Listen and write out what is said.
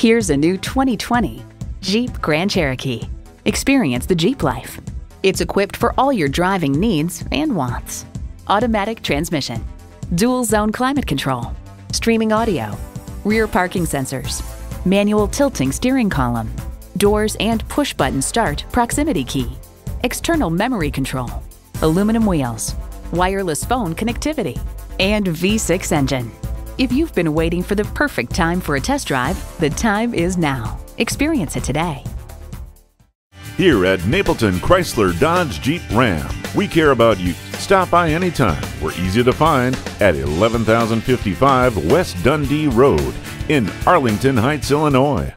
Here's a new 2020 Jeep Grand Cherokee. Experience the Jeep life. It's equipped for all your driving needs and wants. Automatic transmission, dual zone climate control, streaming audio, rear parking sensors, manual tilting steering column, doors and push button start proximity key, external memory control, aluminum wheels, wireless phone connectivity, and V6 engine. If you've been waiting for the perfect time for a test drive, the time is now. Experience it today. Here at Napleton Chrysler Dodge Jeep Ram, we care about you. Stop by anytime. We're easy to find at 11055 West Dundee Road in Arlington Heights, Illinois.